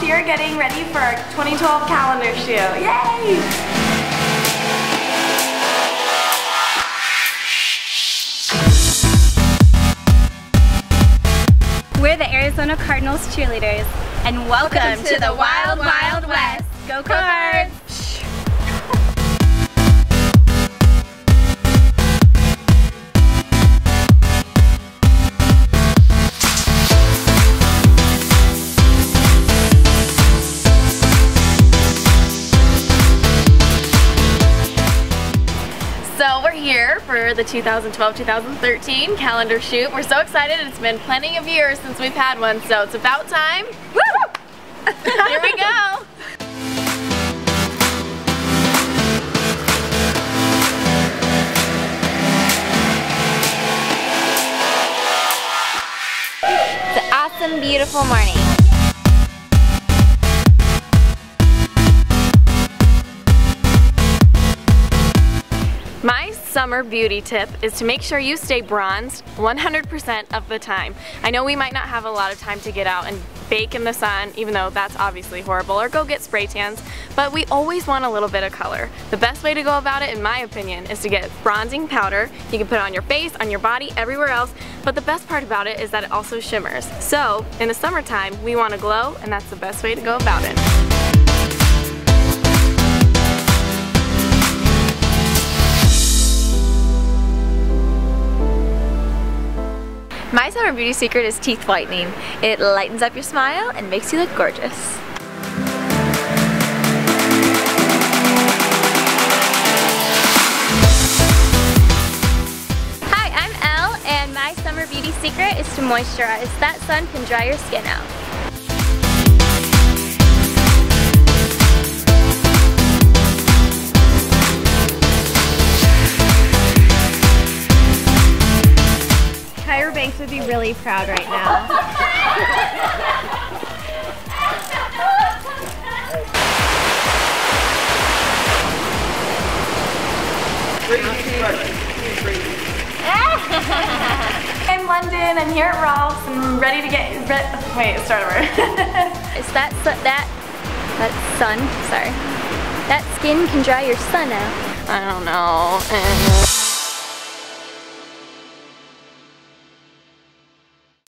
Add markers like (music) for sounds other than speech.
we're getting ready for our 2012 calendar shoot. Yay! We're the Arizona Cardinals cheerleaders, and welcome, welcome to, to, the Wild Wild West. Go Cards! So we're here for the 2012-2013 calendar shoot. We're so excited. It's been plenty of years since we've had one, so it's about time. Woo! (laughs) here we go. It's an awesome, beautiful morning. Summer beauty tip is to make sure you stay bronzed 100% of the time. I know we might not have a lot of time to get out and bake in the sun, even though that's obviously horrible, or go get spray tans, but we always want a little bit of color. The best way to go about it, in my opinion, is to get bronzing powder. You can put it on your face, on your body, everywhere else, but the best part about it is that it also shimmers. So, in the summertime, we want to glow, and that's the best way to go about it. My summer beauty secret is teeth whitening. It lightens up your smile and makes you look gorgeous. Hi, I'm Elle, and my summer beauty secret is to moisturize. That sun can dry your skin out. Tyra would be really proud right now. (laughs) I'm London, I'm here at Rolfs, I'm ready to get, re wait, start over. (laughs) Is that su- that that sun? Sorry. That skin can dry your sun out. I don't know.